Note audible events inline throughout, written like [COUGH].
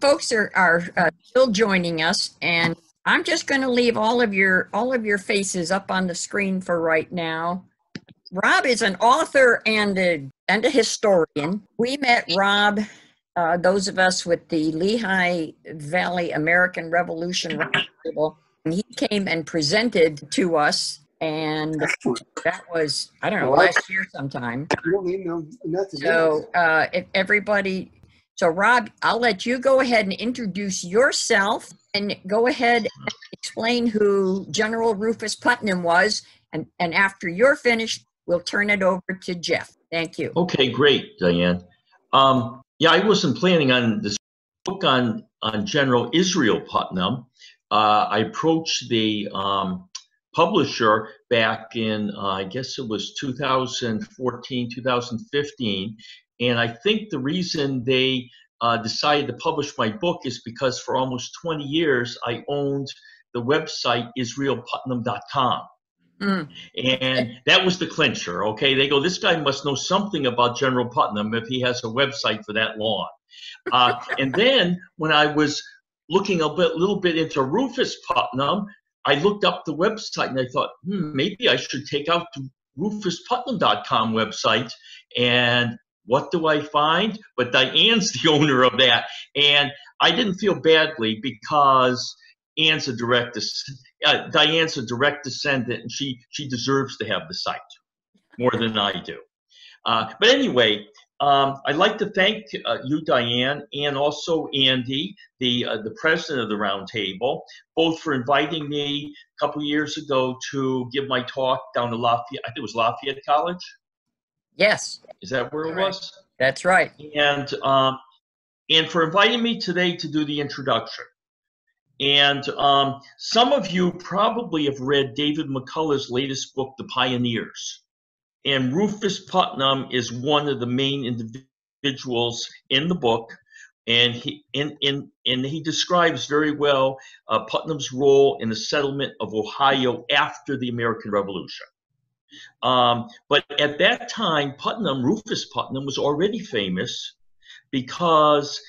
folks are, are uh, still joining us, and I'm just going to leave all of your all of your faces up on the screen for right now. Rob is an author and a and a historian. We met Rob, uh, those of us with the Lehigh Valley American Revolution Roundtable. He came and presented to us, and that was I don't know last year sometime. So uh, if everybody so, Rob, I'll let you go ahead and introduce yourself and go ahead and explain who General Rufus Putnam was. And, and after you're finished, we'll turn it over to Jeff. Thank you. Okay, great, Diane. Um, yeah, I wasn't planning on this book on, on General Israel Putnam. Uh, I approached the um, publisher back in, uh, I guess it was 2014, 2015, and I think the reason they uh, decided to publish my book is because for almost 20 years I owned the website israelputnam.com. Mm. And that was the clincher. Okay, they go, this guy must know something about General Putnam if he has a website for that long. Uh, and then when I was looking a bit, little bit into Rufus Putnam, I looked up the website and I thought, hmm, maybe I should take out the rufusputnam.com website and what do I find? But Diane's [LAUGHS] the owner of that. And I didn't feel badly because Anne's a direct, uh, Diane's a direct descendant and she, she deserves to have the site more than I do. Uh, but anyway, um, I'd like to thank uh, you, Diane, and also Andy, the uh, the president of the roundtable, both for inviting me a couple years ago to give my talk down to Lafayette. I think it was Lafayette College. Yes. Is that where it was? That's right. And um, and for inviting me today to do the introduction. And um, some of you probably have read David McCullough's latest book, The Pioneers. And Rufus Putnam is one of the main individuals in the book. And he in, in, and he describes very well uh, Putnam's role in the settlement of Ohio after the American Revolution. Um, but at that time, Putnam, Rufus Putnam, was already famous because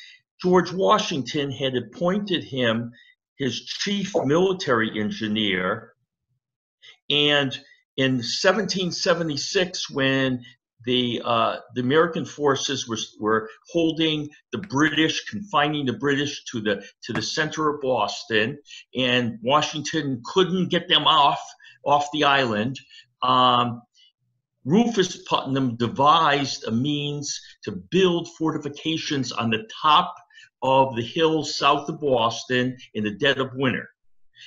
George Washington had appointed him his chief military engineer. And in 1776, when the uh, the American forces were, were holding the British, confining the British to the to the center of Boston, and Washington couldn't get them off off the island um, Rufus Putnam devised a means to build fortifications on the top of the hills south of Boston in the dead of winter.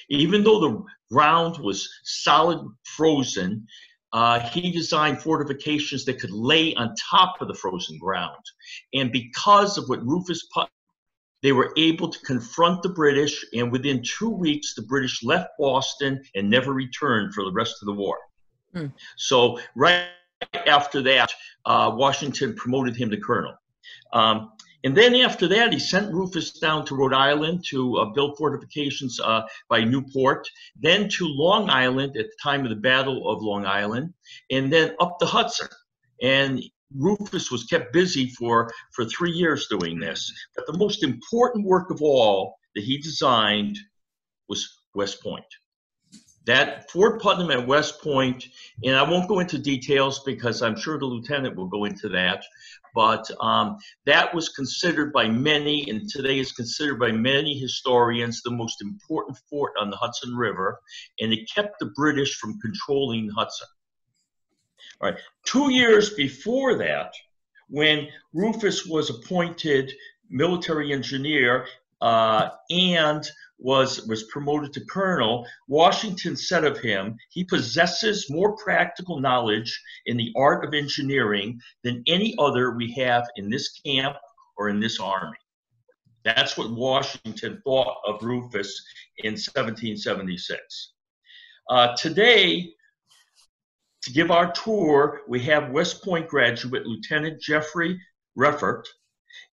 Even though the ground was solid frozen, uh, he designed fortifications that could lay on top of the frozen ground. And because of what Rufus Putnam they were able to confront the British, and within two weeks, the British left Boston and never returned for the rest of the war. Mm. So right after that, uh, Washington promoted him to colonel. Um, and then after that, he sent Rufus down to Rhode Island to uh, build fortifications uh, by Newport, then to Long Island at the time of the Battle of Long Island, and then up the Hudson. And Rufus was kept busy for, for three years doing this. But the most important work of all that he designed was West Point that Fort Putnam at West Point, and I won't go into details because I'm sure the lieutenant will go into that, but um, that was considered by many, and today is considered by many historians, the most important fort on the Hudson River, and it kept the British from controlling Hudson. All right, two years before that, when Rufus was appointed military engineer uh, and was was promoted to colonel, Washington said of him, he possesses more practical knowledge in the art of engineering than any other we have in this camp or in this army. That's what Washington thought of Rufus in 1776. Uh, today, to give our tour, we have West Point graduate Lieutenant Jeffrey Reffert,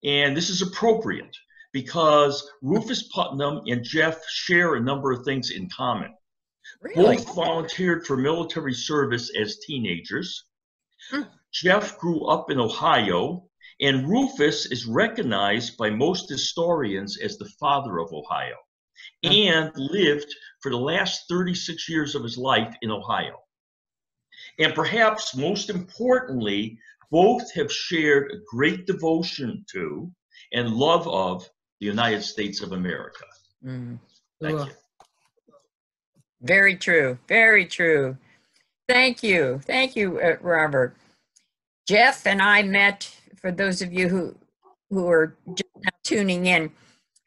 and this is appropriate because Rufus Putnam and Jeff share a number of things in common. Really? Both volunteered for military service as teenagers. Hmm. Jeff grew up in Ohio And Rufus is recognized by most historians as the father of Ohio and lived for the last 36 years of his life in Ohio. And perhaps most importantly, both have shared a great devotion to and love of the United States of America. Mm. Thank Ugh. you. Very true. Very true. Thank you. Thank you, uh, Robert. Jeff and I met, for those of you who, who are just now tuning in,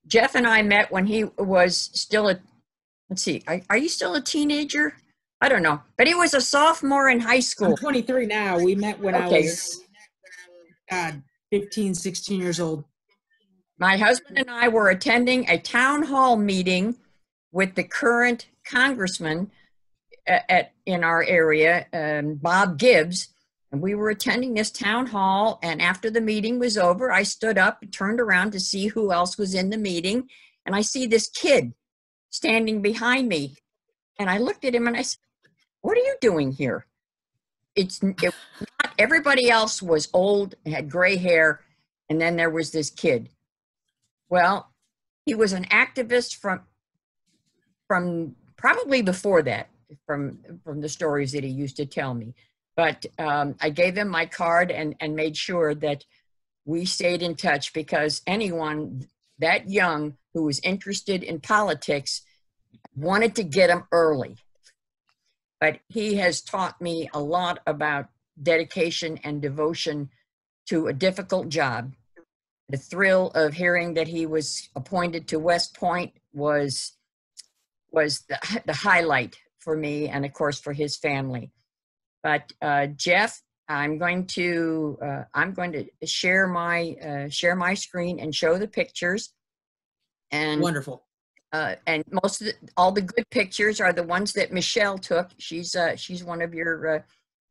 Jeff and I met when he was still a, let's see, are, are you still a teenager? I don't know, but he was a sophomore in high I'm school. 23 now. We met when I was God, 15, 16 years old. My husband and I were attending a town hall meeting with the current congressman a- at, in our area, um, Bob Gibbs. And we were attending this town hall. And after the meeting was over, I stood up and turned around to see who else was in the meeting. And I see this kid standing behind me. And I looked at him and I said, What are you doing here? It's it, not everybody else was old, had gray hair, and then there was this kid. Well, he was an activist from from probably before that, from from the stories that he used to tell me. But um, I gave him my card and and made sure that we stayed in touch because anyone that young who was interested in politics wanted to get him early. But he has taught me a lot about dedication and devotion to a difficult job the thrill of hearing that he was appointed to West Point was was the, the highlight for me and of course for his family. But uh, Jeff, I'm going to uh, I'm going to share my uh, share my screen and show the pictures. And Wonderful. uh, and most of the, all the good pictures are the ones that Michelle took. She's uh, she's one of your uh,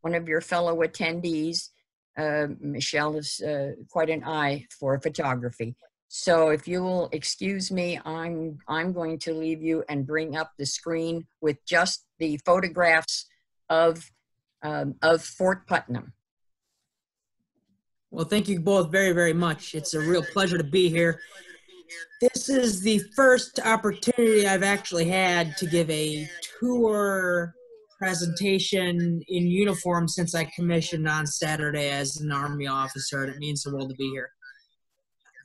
one of your fellow attendees. Uh, Michelle is uh, quite an eye for photography. So if you will excuse me, I'm I'm going to leave you and bring up the screen with just the photographs of um, of Fort Putnam. Well, thank you both very, very much. It's a real pleasure to be here. This is the first opportunity I've actually had to give a tour presentation in uniform since I commissioned on Saturday as an Army officer, and it means the world to be here.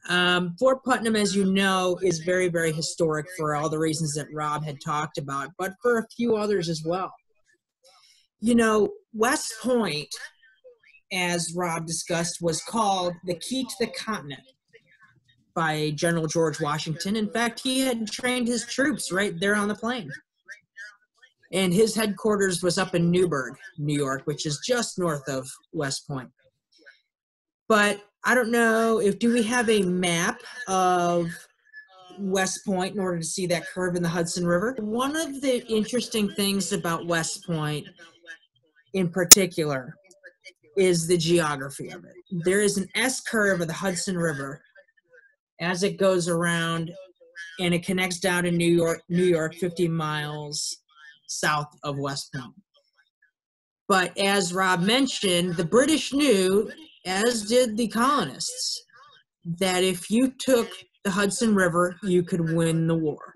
Um, Fort Putnam, as you know, is very, very historic for all the reasons that Rob had talked about, but for a few others as well. You know, West Point as Rob discussed, was called the Key to the Continent by General George Washington. In fact, he had trained his troops right there on the plain. And his headquarters was up in Newburgh, New York, which is just north of West Point. But I don't know if do we have a map of West Point in order to see that curve in the Hudson River? One of the interesting things about West Point in particular is the geography of it. There is an S curve of the Hudson River as it goes around and it connects down to New York, New York 50 miles south of West Point. But as Rob mentioned, the British knew, as did the colonists, that if you took the Hudson River, you could win the war.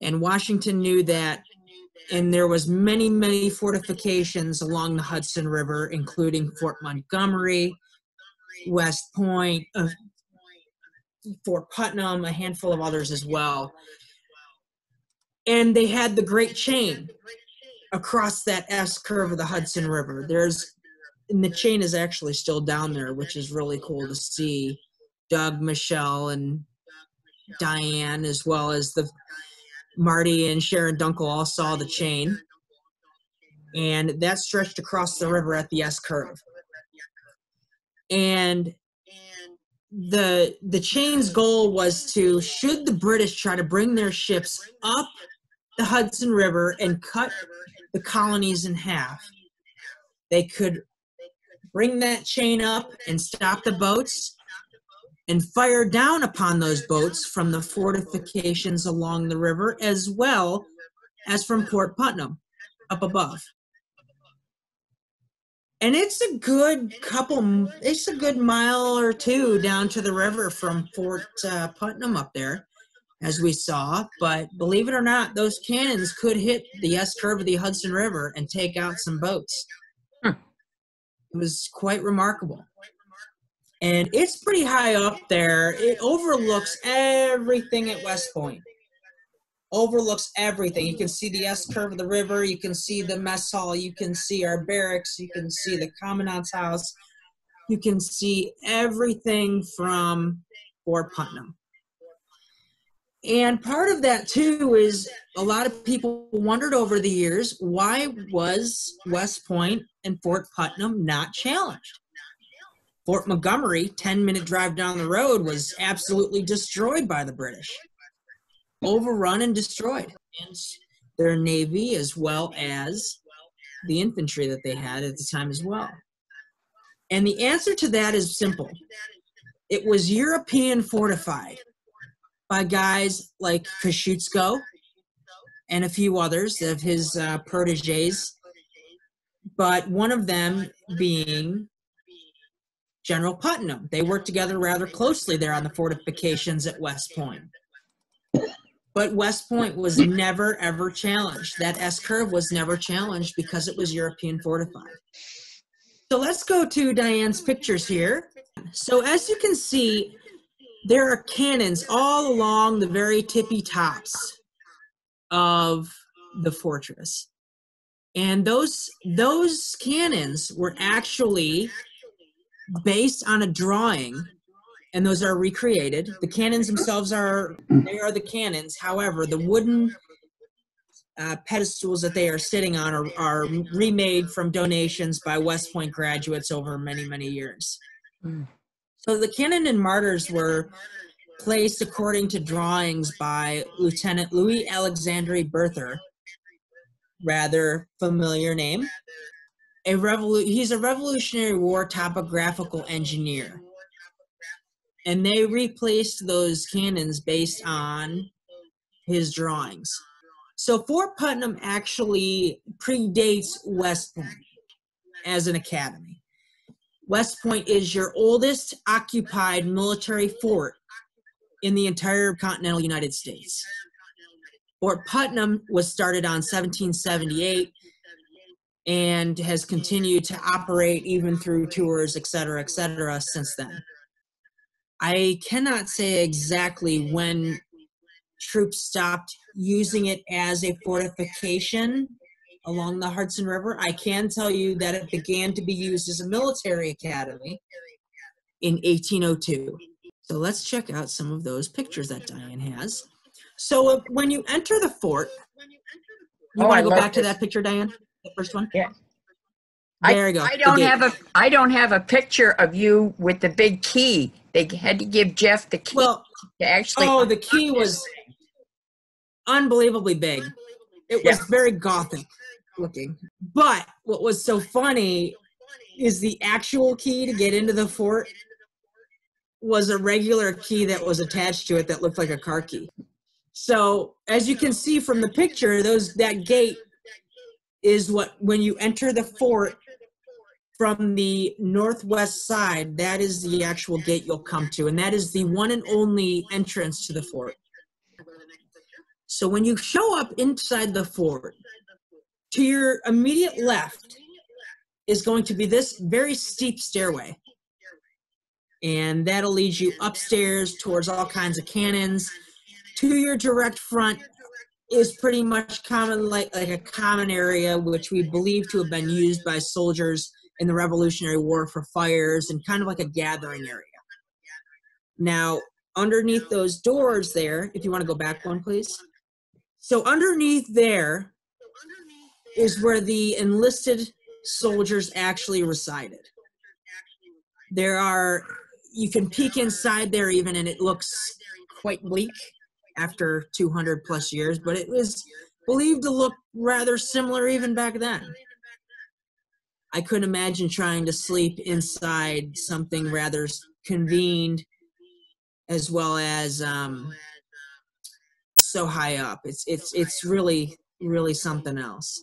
And Washington knew that and there was many many fortifications along the hudson river including fort montgomery west point uh, fort putnam a handful of others as well and they had the great chain across that s curve of the hudson river there's and the chain is actually still down there which is really cool to see doug michelle and diane as well as the Marty and Sharon Dunkel all saw the chain, and that stretched across the river at the S curve. And the the chain's goal was to, should the British try to bring their ships up the Hudson River and cut the colonies in half, they could bring that chain up and stop the boats and fire down upon those boats from the fortifications along the river as well as from Fort Putnam up above. and it's a good couple it's a good mile or two down to the river from fort uh, putnam up there as we saw but believe it or not those cannons could hit the s curve of the hudson river and take out some boats Hmm. it was quite remarkable and it's pretty high up there it overlooks everything at west point overlooks everything. You can see the S curve of the river. You can see the mess hall. You can see our barracks. You can see the commandant's house. You can see everything from Fort Putnam. And part of that too is a lot of people wondered over the years why was West Point and Fort Putnam not challenged? Fort Montgomery, 10 minute drive down the road, was absolutely destroyed by the British overrun and destroyed. And their navy as well as the infantry that they had at the time as well. And the answer to that is simple. It was European fortified by guys like Kosciuszko and a few others of his uh, proteges, but one of them being General Putnam. They worked together rather closely there on the fortifications at West Point. But West Point was never ever challenged. That S curve was never challenged because it was European fortified. So let's go to Diane's pictures here. So as you can see, there are cannons all along the very tippy tops of the fortress. And those those cannons were actually based on a drawing and those are recreated. The cannons themselves are they are the cannons. However, the wooden uh, pedestals that they are sitting on are, are remade from donations by West Point graduates over many many years. Mm. So the cannon and mortars were placed according to drawings by Lieutenant Louis Alexandre Berthier, rather familiar name. A revolu- he's a Revolutionary War topographical engineer and they replaced those cannons based on his drawings. So Fort Putnam actually predates West Point as an academy. West Point is your oldest occupied military fort in the entire continental United States. Fort Putnam was started on 1778 and has continued to operate even through tours, et cetera, et cetera, since then. I cannot say exactly when troops stopped using it as a fortification along the Hudson River. I can tell you that it began to be used as a military academy in 1802. So let's check out some of those pictures that Diane has. So uh, when you enter the fort, you Oh, want to go back to that picture, Diane? The first one? Yeah. I- There you go. I don't have a I don't have a picture of you with the big key. They had to give Jeff the key Well, to actually. oh, the key was unbelievably big. It was Yeah. very gothic looking. But what was so funny is the actual key to get into the fort was a regular key that was attached to it that looked like a car key. So as you can see from the picture, those that gate is what when you enter the fort from the northwest side, that is the actual gate you'll come to, and that is the one and only entrance to the fort. So when you show up inside the fort, to your immediate left is going to be this very steep stairway. And that'll lead you upstairs towards all kinds of cannons. To your direct front is pretty much common like, like a common area which we believe to have been used by soldiers in the Revolutionary War for fires and kind of like a gathering area. Now, underneath those doors there, if you want to go back one, please. So, underneath there is where the enlisted soldiers actually resided. There are, you can peek inside there even, and it looks quite bleak after 200 plus years, but it was believed to look rather similar even back then. I couldn't imagine trying to sleep inside something rather convened as well as um, so high up. It's it's it's really really something else.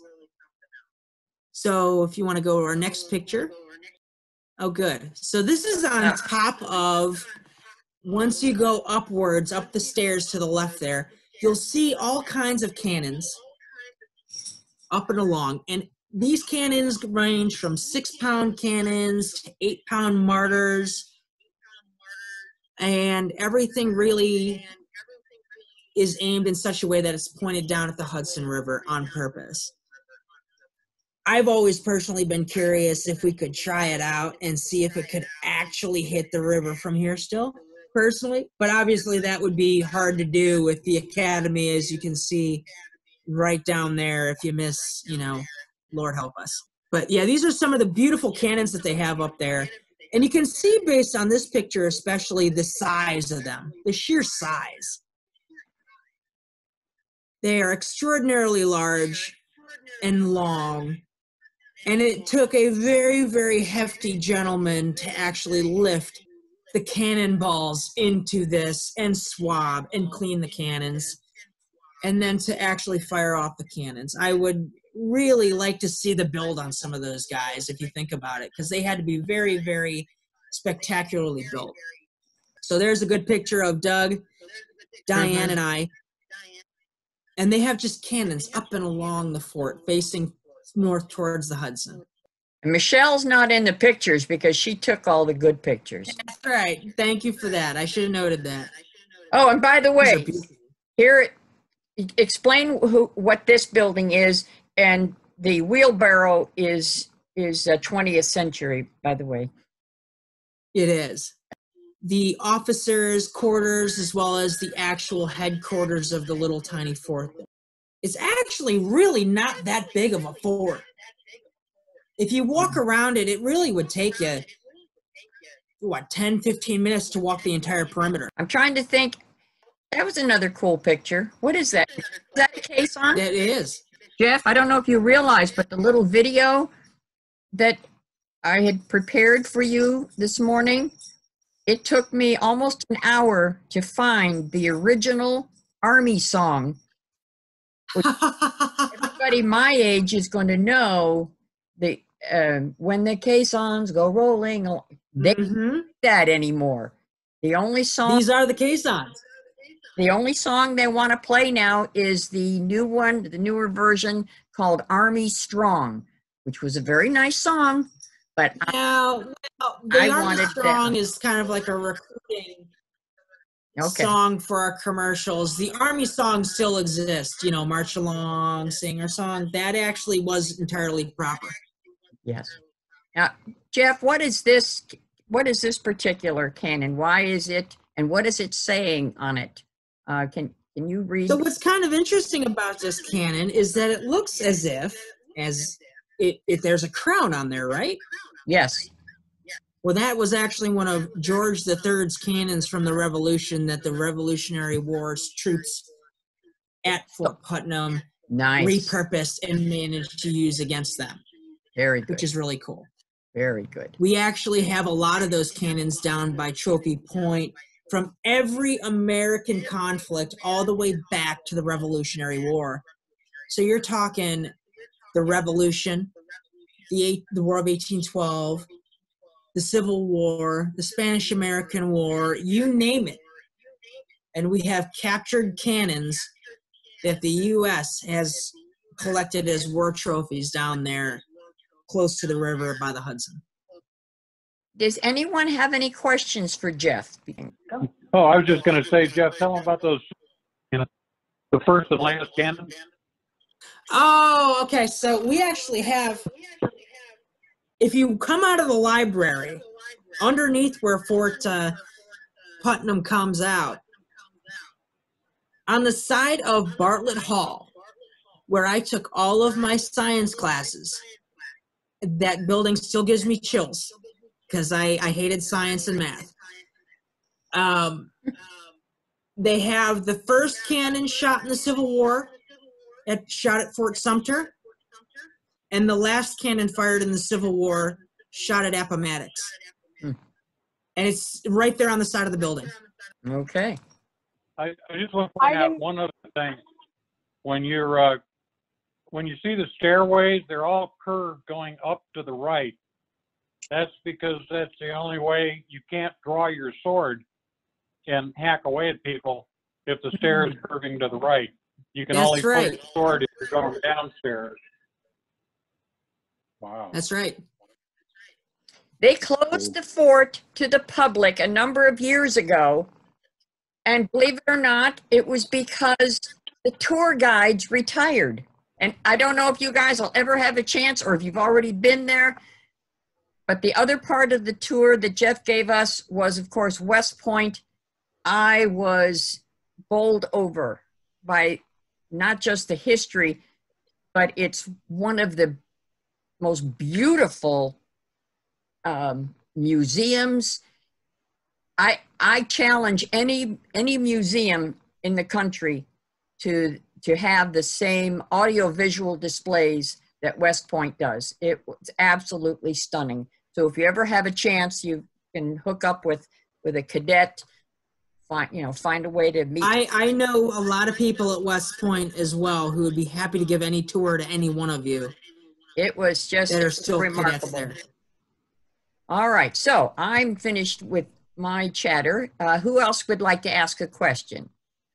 So if you want to go to our next picture. Oh, good. So this is on top of, once you go upwards, up the stairs to the left there, you'll see all kinds of cannons up and along. And these cannons range from six pound cannons to eight pound mortars. And everything really is aimed in such a way that it's pointed down at the Hudson River on purpose. I've always personally been curious if we could try it out and see if it could actually hit the river from here still, personally. But obviously, that would be hard to do with the academy, as you can see right down there. If you miss, you know, Lord help us. But yeah, these are some of the beautiful cannons that they have up there. And you can see based on this picture, especially the size of them, the sheer size. They are extraordinarily large and long. And it took a very, very hefty gentleman to actually lift the cannonballs into this and swab and clean the cannons and then to actually fire off the cannons. I would really like to see the build on some of those guys if you think about it because they had to be very, very spectacularly built. So there's a good picture of Doug, Diane, Mhm. and I. And they have just cannons up and along the fort facing north towards the Hudson. Michelle's not in the pictures because she took all the good pictures. That's right. Thank you for that. I should have noted that. Oh, and by the way, here, explain who, what this building is, and the wheelbarrow is is uh, 20th century, by the way. It is. The officers' quarters, as well as the actual headquarters of the little tiny fort. It's actually really not that big of a fort. If you walk mm-hmm. around it, it really would take you, what, 10, 15 minutes to walk the entire perimeter. I'm trying to think. That was another cool picture. What is that? Is that a caisson? That is. Jeff, I don't know if you realize, but the little video that I had prepared for you this morning, it took me almost an hour to find the original Army song. Everybody my age is going to know the um, when the caissons go rolling. al- They don't Mhm. do that anymore. The only song These are the caissons. the only song they want to play now is the new one, the newer version called Army Strong, which was a very nice song. But I- Now, well, the I Army wanted Strong is kind of like a recruiting okay, song for our commercials. The army song still exists, you know, march along, sing our song. That actually was entirely proper. yes. Now, Jeff, what is this? What is this particular cannon? Why is it? And what is it saying on it? Uh, can Can you read? So what's kind of interesting about this cannon is that it looks as if as it, if there's a crown on there, right? yes. Well, that was actually one of George III's cannons from the Revolution that the Revolutionary War's troops at Fort Putnam Nice. repurposed and managed to use against them, Very good. which is really cool. Very good. We actually have a lot of those cannons down by Trophy Point from every American conflict all the way back to the Revolutionary War. So you're talking the Revolution, the eight, the War of 1812, the Civil War, the Spanish American War, you name it. And we have captured cannons that the U.S. has collected as war trophies down there close to the river by the Hudson. Does anyone have any questions for Jeff? Oh, I was just gonna say, Jeff, tell them about those, you know, the first and last cannon. Oh, okay. So we actually have, if you come out of the library, underneath where Fort uh, Putnam comes out, on the side of Bartlett Hall, where I took all of my science classes, that building still gives me chills because I, I hated science and math. Um, they have the first cannon shot in the Civil War at shot at Fort Sumter, and the last cannon fired in the Civil War shot at Appomattox. Hmm. And it's right there on the side of the building. Okay. I, I just want to point out didn't- one other thing. When you're, uh, when you see the stairways, they're all curved going up to the right. That's because that's the only way you can't draw your sword and hack away at people if the stair is curving to the right. You can That's only right. push the sword if you're going downstairs. Wow. That's right. They closed the fort to the public a number of years ago. And believe it or not, it was because the tour guides retired. And I don't know if you guys will ever have a chance or if you've already been there. But the other part of the tour that Jeff gave us was, of course, West Point. I was bowled over by not just the history, but it's one of the most beautiful um, museums. I I challenge any any museum in the country to to have the same audiovisual displays that West Point does. It was absolutely stunning. So if you ever have a chance, you can hook up with with a cadet. Find you know find a way to meet. I, I know a lot of people at West Point as well who would be happy to give any tour to any one of you it was just that still remarkable. there. All right, so I'm finished with my chatter. Uh, who else would like to ask a question?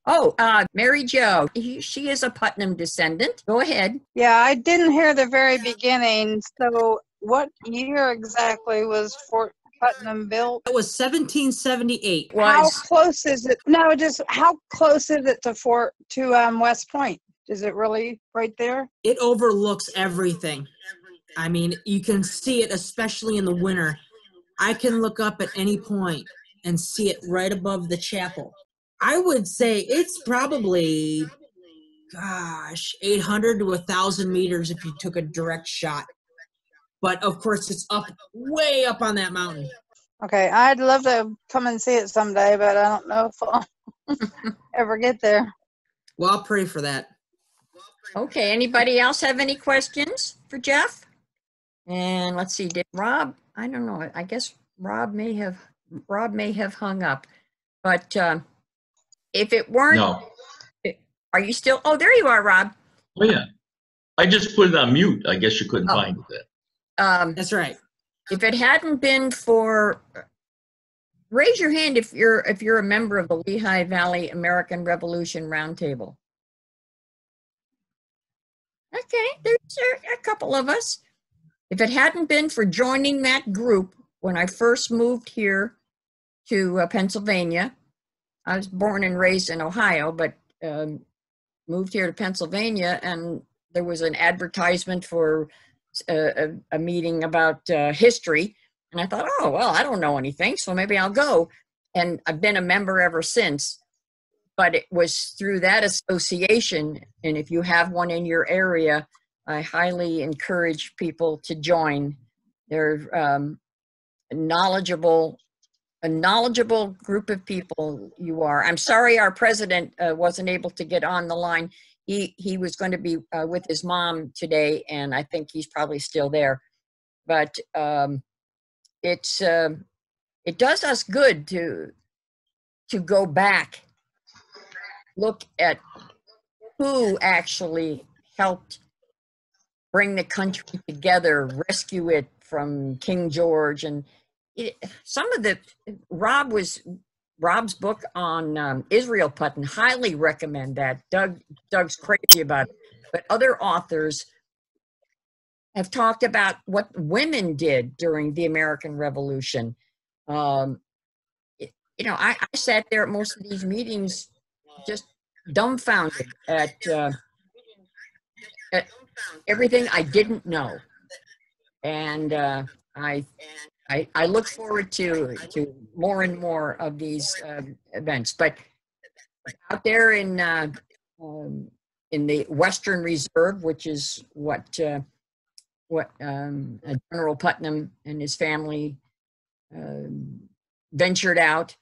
Oh, uh, Mary Jo. He- She is a Putnam descendant. Go ahead. Yeah, I didn't hear the very beginning. So, what year exactly was Fort Putnam built? It was 1778. How Was close is it? No, just how close is it to Fort to um, West Point? Is it really right there? It overlooks everything. I mean, you can see it, especially in the winter. I can look up at any point and see it right above the chapel. I would say it's probably, gosh, 800 to 1,000 meters if you took a direct shot. But of course, it's up way up on that mountain. Okay, I'd love to come and see it someday, but I don't know if I'll [LAUGHS] ever get there. Well, I'll pray for that. Okay. Anybody else have any questions for Jeff? And let's see. Did Rob? I don't know. I guess Rob may have Rob may have hung up. But um, if it weren't, No. are you still? Oh, there you are, Rob. Oh, yeah. I just put it on mute. I guess you couldn't Oh. find it then. Um, That's right. if it hadn't been for raise your hand if you're if you're a member of the lehigh valley american revolution roundtable okay there's a, a couple of us. If it hadn't been for joining that group when i first moved here to uh, pennsylvania i was born and raised in ohio but um, moved here to pennsylvania and there was an advertisement for a, a, a meeting about uh, history. And i thought oh well i don't know anything so maybe i'll go. And i've been a member ever since but it was through that association and if you have one in your area i highly encourage people to join. They're um, knowledgeable a knowledgeable group of people you are. I'm sorry our president uh, wasn't able to get on the line. He he was going to be uh, with his mom today and i think he's probably still there. But um it's um it does us good to to go back look at who actually helped bring the country together rescue it from king george and it, some of the rob was rob's book on um, israel putnam highly recommend that doug Doug's crazy about it. But other authors have talked about what women did during the American Revolution. Um, it- you know, I, I sat there at most of these meetings just dumbfounded at, uh, at everything I didn't know. And uh, I, I, I look forward to, to more and more of these um, events. But out there in uh, um, in the Western Reserve, which is what uh, what um, uh, General Putnam and his family um, ventured out uh,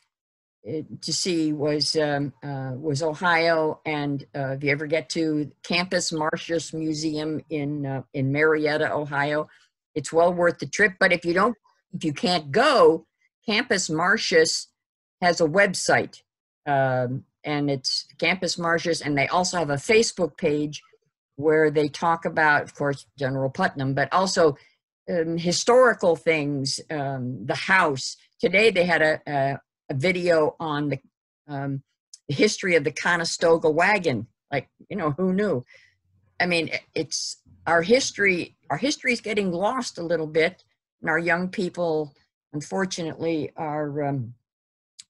to see was um, uh, was Ohio, and uh, if you ever get to Campus Martius Museum in uh, in Marietta, Ohio, it's well worth the trip. But if you don't, if you can't go, Campus Martius has a website um, and it's Campus Martius, and they also have a Facebook page where they talk about, of course, General Putnam, but also um, historical things, um, the house. Today they had a, a, a video on the, um, the history of the Conestoga wagon. Like, you know, who knew? I mean, it's our history. Our history is getting lost a little bit, and our young people, unfortunately, are um,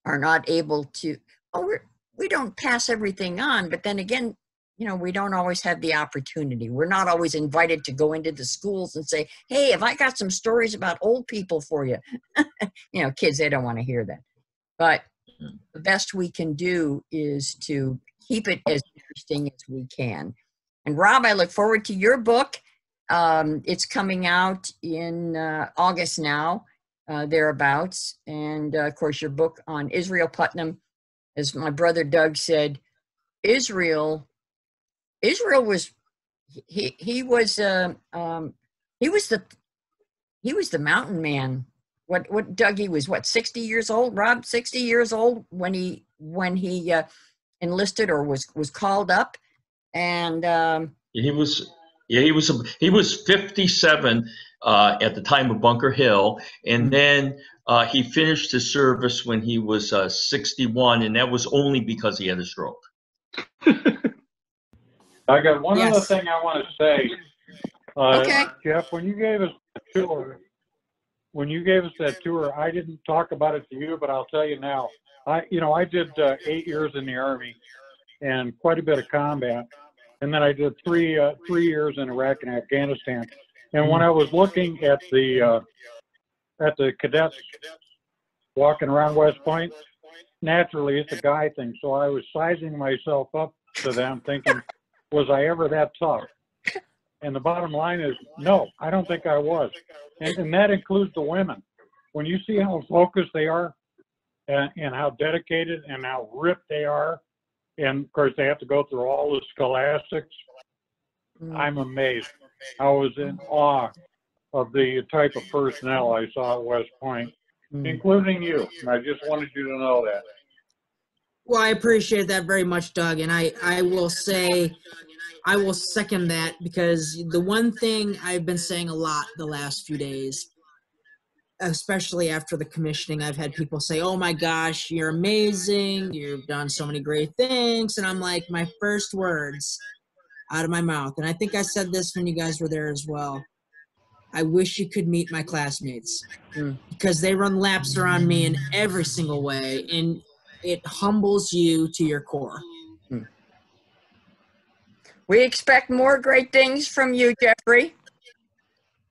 are not able to. Oh, we're, we don't pass everything on, but then again, you know, we don't always have the opportunity. We're not always invited to go into the schools and say, "Hey, have I got some stories about old people for you?" [LAUGHS] you know, kids they don't want to hear that. But the best we can do is to keep it as interesting as we can. And Rob, I look forward to your book. Um, it's coming out in uh, August now, uh, thereabouts. And uh, of course, your book on Israel Putnam, as my brother Doug said, Israel, Israel was he he was uh, um, he was the he was the mountain man. What what Dougie was what sixty years old? Rob sixty years old when he when he uh, enlisted or was was called up, and um, He was, yeah, he was, he was 57 uh, at the time of Bunker Hill, and then uh, he finished his service when he was uh, 61, and that was only because he had a stroke. I got one other thing I want to say. Uh, Okay. Jeff, when you gave us the tour, when you gave us that tour, I didn't talk about it to you, but I'll tell you now. I, you know, I did uh, eight years in the Army and quite a bit of combat. And then I did three, uh, three years in Iraq and Afghanistan. And when I was looking at the, uh, at the cadets walking around West Point, naturally it's a guy thing. So I was sizing myself up to them thinking, was I ever that tough? And the bottom line is, no, I don't think I was. And, and that includes the women. When you see how focused they are and, and how dedicated and how ripped they are, and of course they have to go through all the scholastics, mm, I'm amazed. I was in awe of the type of personnel I saw at West Point, mm. including you. And I just wanted you to know that. Well, I appreciate that very much, Doug, and I I will say, I will second that because the one thing I've been saying a lot the last few days, especially after the commissioning, I've had people say, "Oh my gosh, you're amazing! You've done so many great things," and I'm like, my first words out of my mouth, and I think I said this when you guys were there as well. I wish you could meet my classmates Mm. because they run laps around me in every single way, and it humbles you to your core. We expect more great things from you, Jeffrey.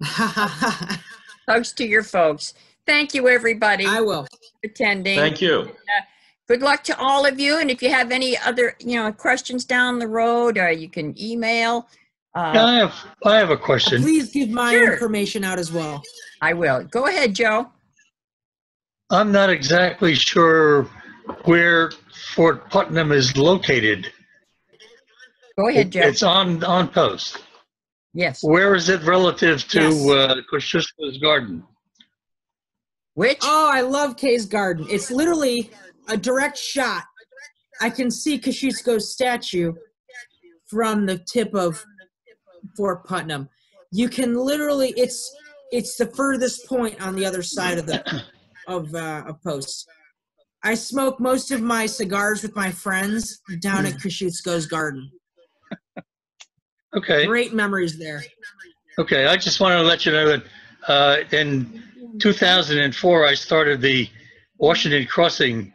I [LAUGHS] Hugs to your folks. Thank you, everybody, I will. attending. Thank you. Good luck to all of you. And if you have any other, you know, questions down the road, uh, you can email. Yeah, Uh, I have, I have a question. Please give my Sure. information out as well. I will. Go ahead, Joe. I'm not exactly sure where Fort Putnam is located. Go ahead, Joe. It's on, on post. Yes. Where is it relative to Yes. uh, Kosciuszko's garden? Which? Oh, I love Kay's Garden. It's literally a direct shot. I can see Kosciuszko's statue from the tip of Fort Putnam. You can literally it's it's the furthest point on the other side of the [COUGHS] of uh, a post. I smoke most of my cigars with my friends down at Kosciuszko's Garden. Okay, Great memories there. okay. I just wanted to let you know that uh, in 2004, I started the Washington Crossing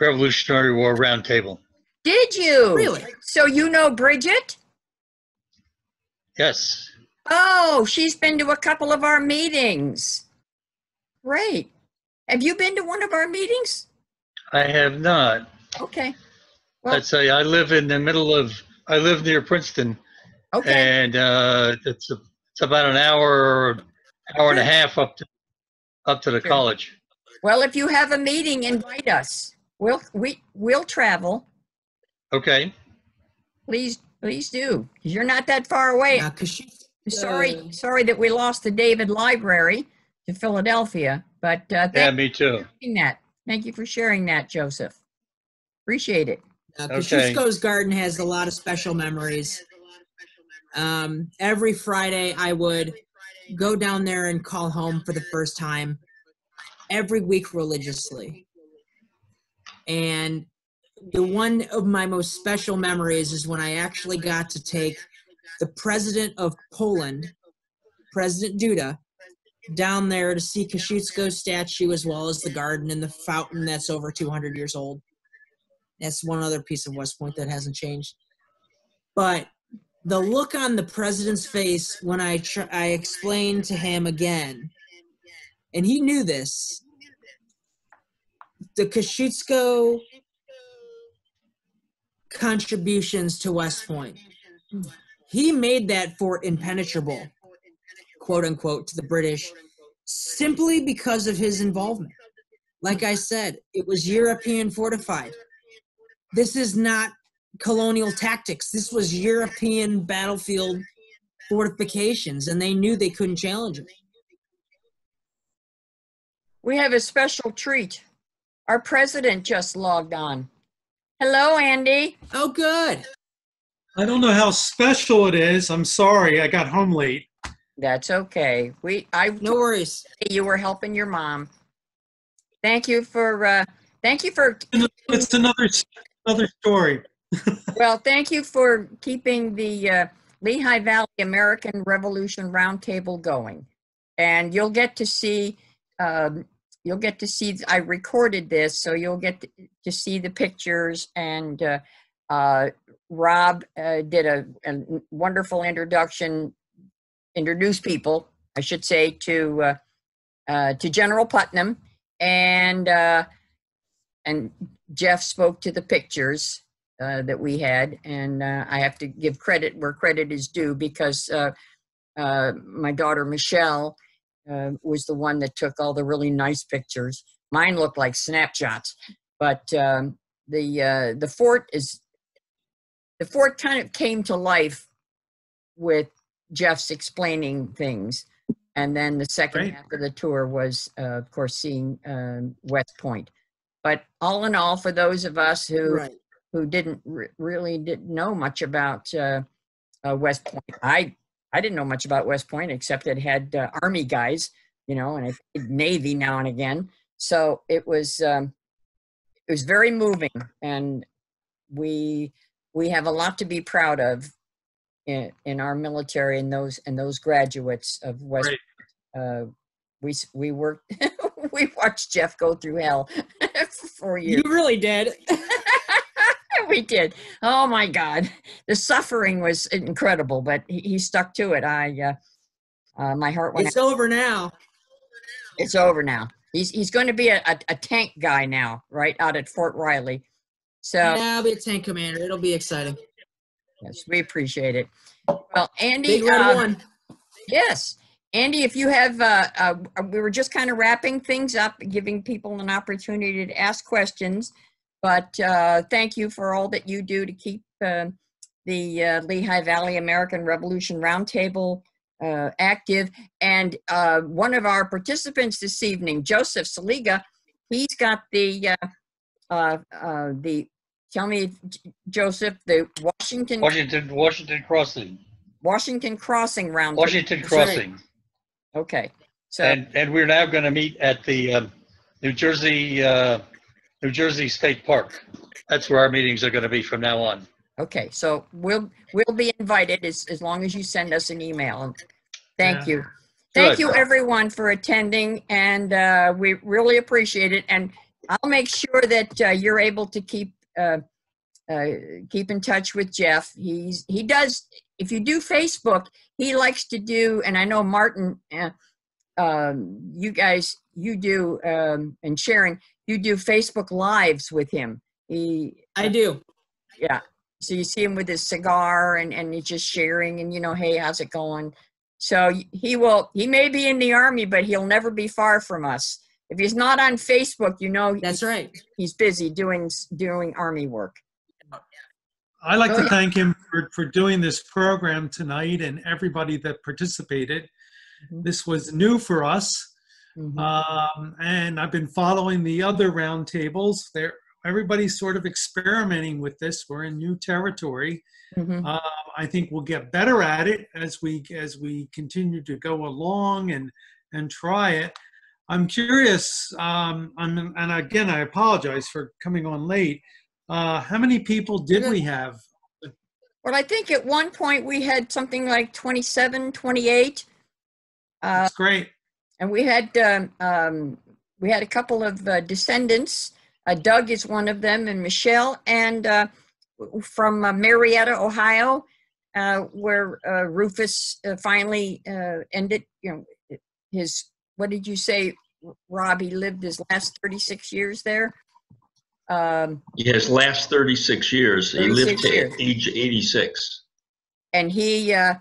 Revolutionary War Roundtable. Did you? Really? So you know Bridget? Yes. Oh, she's been to a couple of our meetings. Great. Have you been to one of our meetings? I have not. Okay. Well- I'd say I live in the middle of, I live near Princeton. Okay. and uh, it's a, it's about an hour, hour and a half up to up to the Sure. college. Well, if you have a meeting, invite us. We'll we we'll travel. Okay. Please, please do. You're not that far away. Now, Kosciuszko- Sorry, Uh, sorry that we lost the David Library to Philadelphia, but uh, Yeah, me too. you sharing that. Thank you for sharing that, Joseph. Appreciate it. now, Okay. Kosciuszko's Garden has a lot of special memories. Um, every Friday, I would go down there and call home for the first time every week religiously. And the one of my most special memories is when I actually got to take the president of Poland, President Duda, down there to see Kosciuszko's statue as well as the garden and the fountain that's over 200 years old. That's one other piece of West Point that hasn't changed. But the look on the president's face when I tr- I explained to him again, and he knew this. The Kosciuszko contributions to West Point. He made that fort impenetrable, quote unquote, to the British simply because of his involvement. Like I said, it was European fortified. This is not colonial tactics. This was European battlefield fortifications, and they knew they couldn't challenge it. We have a special treat. Our president just logged on. Hello, Andy. Oh, good. I don't know how special it is. I'm sorry, I got home late. That's okay. We I No worries. you were helping your mom. Thank you for uh thank you for It's another another story. Well, thank you for keeping the uh, Lehigh Valley American Revolution Roundtable going. And you'll get to see um, you'll get to see I recorded this so you'll get to, see the pictures and uh, uh, Rob uh, did a, a wonderful introduction introduce people, I should say, to uh, uh, to General Putnam, and and Jeff spoke to the pictures uh, that we had, and uh, I have to give credit where credit is due because uh, uh, my daughter Michelle uh, was the one that took all the really nice pictures. Mine looked like snapshots, but um, the uh, the fort is the fort kind of came to life with Jeff's explaining things. And then the second Great. half of the tour was, uh, of course, seeing um, West Point. But all in all, for those of us who Right. Who didn't re- really didn't know much about uh, uh, West Point, I I didn't know much about West Point except it had uh, Army guys, you know, and it Navy now and again. So it was um, it was very moving, and we we have a lot to be proud of in, in our military and those and those graduates of West. Great. Uh, we we worked [LAUGHS] we watched Jeff go through hell [LAUGHS] for four years. You really did. [LAUGHS] we did. Oh my God, the suffering was incredible, but he, he stuck to it. I uh, uh, my heart went. It's over now. It's over now. He's he's going to be a, a, a tank guy now, right out at Fort Riley. So Yeah, I'll be a tank commander. It'll be exciting. yes, we appreciate it. Well, Andy, Big uh, one. Yes. Andy, if you have, uh, uh, we were just kind of wrapping things up, giving people an opportunity to ask questions. But uh, thank you for all that you do to keep uh, the uh, Lehigh Valley American Revolution Roundtable uh, active. And uh, one of our participants this evening, Joseph Saliga, he's got the, uh, uh, uh, the, tell me, J- Joseph, the Washington, Washington, Washington Crossing, Washington Crossing Roundtable. Washington Crossing. Okay. So. And, and we're now going to meet at the um, New Jersey, uh, New Jersey State Park. That's where our meetings are going to be from now on. Okay, so we'll, we'll be invited as, as long as you send us an email. And Thank Yeah. you. Thank Good. you, everyone, for attending, and uh, we really appreciate it. And I'll make sure that uh, you're able to keep, uh, uh, keep in touch with Jeff. He's, he does, if you do Facebook, he likes to do, and I know Martin, uh, um, you guys, you do, um, and Sharon, you do Facebook Lives with him. He, I do. yeah. So you see him with his cigar and, and he's just sharing and, you know, hey, how's it going? So he will, he may be in the army, but he'll never be far from us. If he's not on Facebook, you know, That's right. he's busy doing, doing army work. I'd like Oh, to yeah. thank him for, for doing this program tonight and everybody that participated. Mhm. This was new for us. Mhm. Um, and I've been following the other roundtables. There, everybody's sort of experimenting with this. We're in new territory. Mhm. Uh, I think we'll get better at it as we as we continue to go along and and try it. I'm curious, um, I'm, and again, I apologize for coming on late. Uh, how many people did we have? Well, I think at one point we had something like 27, 28. Uh, That's great. And we had um, um, we had a couple of uh, descendants. Uh, Doug is one of them, and Michelle, and uh, from uh, Marietta, Ohio, uh, where uh, Rufus uh, finally uh, ended. You know, his what did you say, Rob? He lived his last thirty six years there. Um, His last 36 years, he 36 lived to years. age 86. and he uh,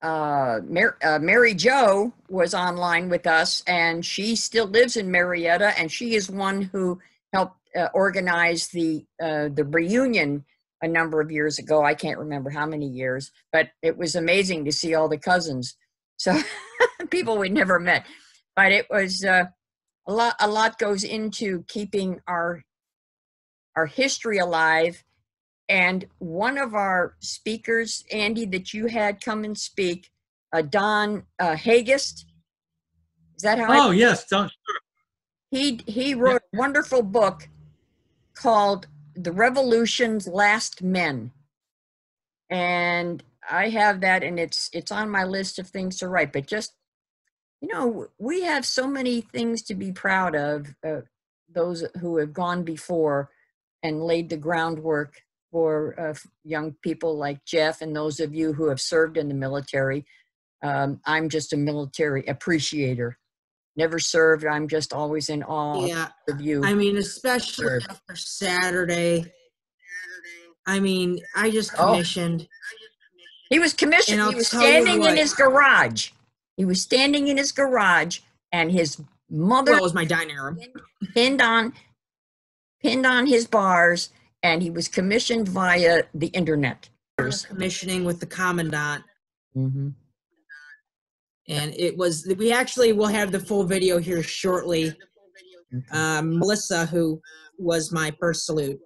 uh, Mar- uh, Mary Jo was online with us, and she still lives in Marietta, and she is one who helped uh, organize the uh, the reunion a number of years ago. I can't remember how many years, but it was amazing to see all the cousins. So [LAUGHS] people we'd never met, but it was uh, a lot. A lot goes into keeping our our history alive and one of our speakers, Andy, that you had come and speak, uh, Don uh, Hagist. Is that how I, Oh, yes, don't, he he wrote a wonderful book called "The Revolution's Last Men," and I have that, and it's it's on my list of things to write. But just you know, we have so many things to be proud of. Uh, those who have gone before and laid the groundwork for uh, young people like Jeff and those of you who have served in the military. Um, I'm just a military appreciator. Never served. I'm just always in awe Yeah, of you. I mean, especially Sure. after Saturday. I mean, I just Oh. commissioned. He was commissioned. He was standing in his garage. He was standing in his garage, and his mother Well, was my dining room. pinned on pinned on his bars, and he was commissioned via the internet. Commissioning with the commandant, Mm-hmm. And it was. We actually will have the full video here shortly. Um, Melissa, who was my first salute,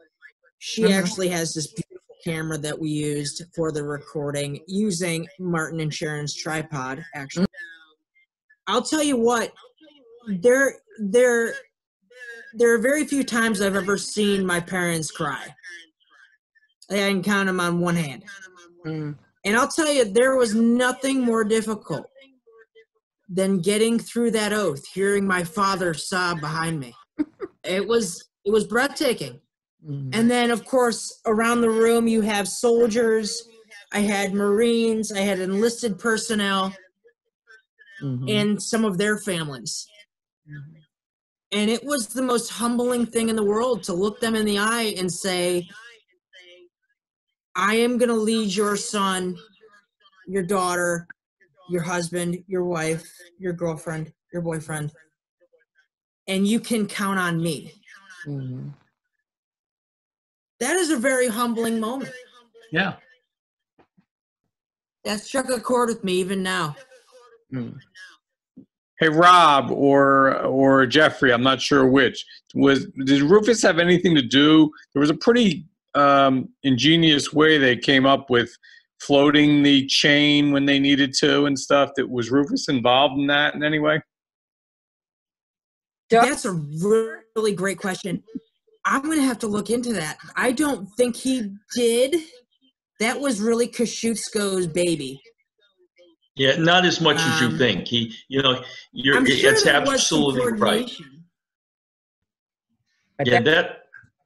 she Mhm. actually has this beautiful camera that we used for the recording using Martin and Sharon's tripod. Actually, I'll tell you what, there, there, there are very few times I've ever seen my parents cry. I can count them on one hand. Mm. And I'll tell you, there was nothing more difficult than getting through that oath, hearing my father sob behind me. it was it was breathtaking. Mm. And then of course around the room you have soldiers, I had Marines, I had enlisted personnel Mhm. and some of their families. And it was the most humbling thing in the world to look them in the eye and say, I am going to lead your son, your daughter, your husband, your wife, your girlfriend, your boyfriend, and you can count on me. Mhm. That is a very humbling moment. yeah. That struck a chord with me even now. Mm. Hey Rob or or Jeffrey, I'm not sure which. Was did Rufus have anything to do? There was a pretty um, ingenious way they came up with floating the chain when they needed to and stuff. That was Rufus involved in that in any way? That's a really great question. I'm going to have to look into that. I don't think he did. That was really Kosciuszko's baby. Yeah, not as much as you Um, think. He, you know, you're, I'm sure it's there was absolutely right. But Yeah, that, that,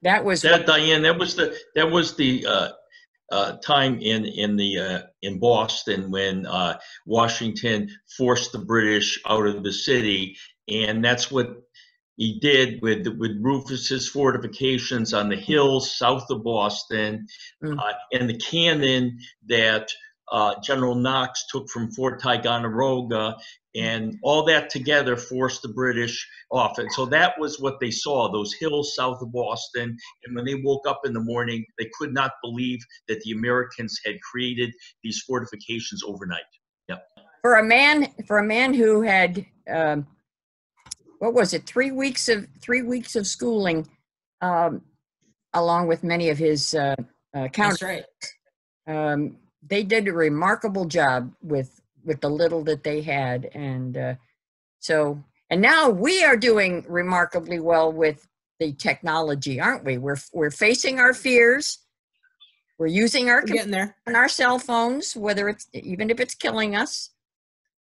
that was that Diane, that was the, that was the, uh, uh, time in, in the, uh, in Boston when, uh, Washington forced the British out of the city. And that's what he did with, with Rufus's fortifications on the hills south of Boston. Mm. Uh, and the cannon that, uh, General Knox took from Fort Ticonderoga and all that together forced the British off. And so that was what they saw, those hills south of Boston. And when they woke up in the morning, they could not believe that the Americans had created these fortifications overnight. for a man for a man who had um, what was it three weeks of three weeks of schooling um, along with many of his uh, uh, That's counterparts. right. um, they did a remarkable job with with the little that they had and uh, so and now we are doing remarkably well with the technology aren't we we're we're facing our fears we're using our getting there. on our cell phones whether it's even if it's killing us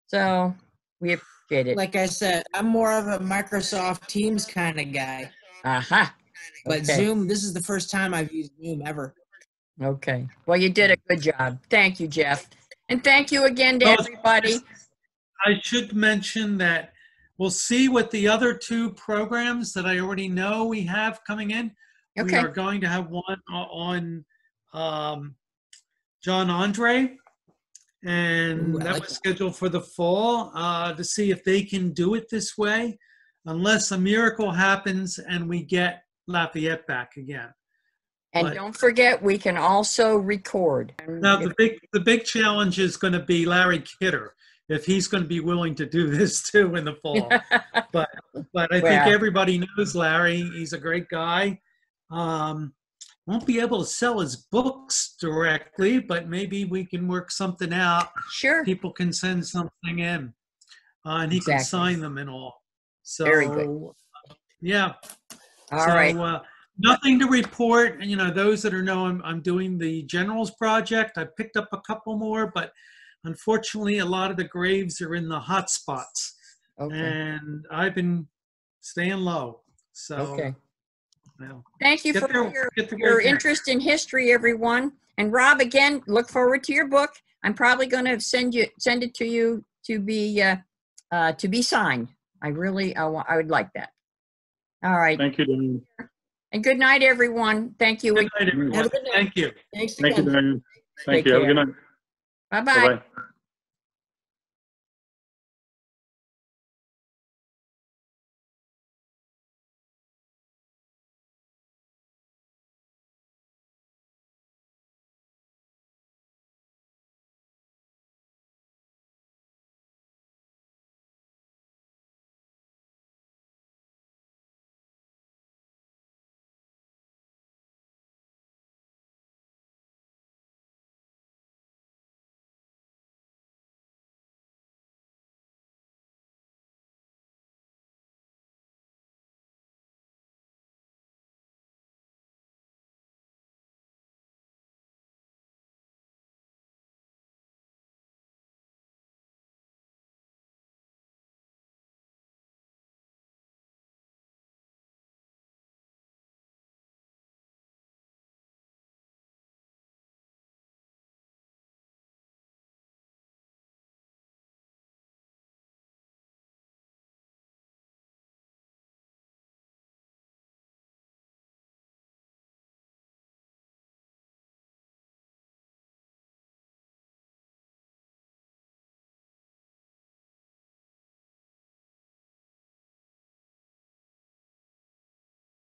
so we appreciate it Like I said, I'm more of a Microsoft Teams kind of guy. aha But Okay. Zoom, this is the first time I've used Zoom ever. okay well you did a good job thank you jeff and thank you again to everybody I should mention that we'll see what the other two programs that I already know we have coming in. Okay. We are going to have one on um, John Andre, and Ooh, that like was that. scheduled for the fall uh, to see if they can do it this way, unless a miracle happens and we get Lafayette back again. And but- don't forget we can also record Now the big the big challenge is going to be Larry Kidder if he's going to be willing to do [LAUGHS] this too in the fall. [LAUGHS] but but I think Well. everybody knows Larry. He's a great guy. Um, won't be able to sell his books directly, but maybe we can work something out. sure People can send something in, uh, and he can Exactly. sign them and all. So Very good. yeah. all so, right Uh, nothing to report. And, you know, those that are know I'm, I'm doing the Generals Project. I picked up a couple more, but unfortunately, a lot of the graves are in the hot spots. okay And I've been staying low. So, okay well, Thank you for their, your, your interest in history, everyone. And Rob, again, look forward to your book. I'm probably going to send you send it to you to be uh, uh, to be signed. I really I, wa- I would like that. All right. Thank you, Diane. And good night, everyone. Thank you. Good night, everyone. Good night. Thank you. Thanks Thank you, again. Diane. Take Thank you. Have a good night. Bye bye. Bye-bye.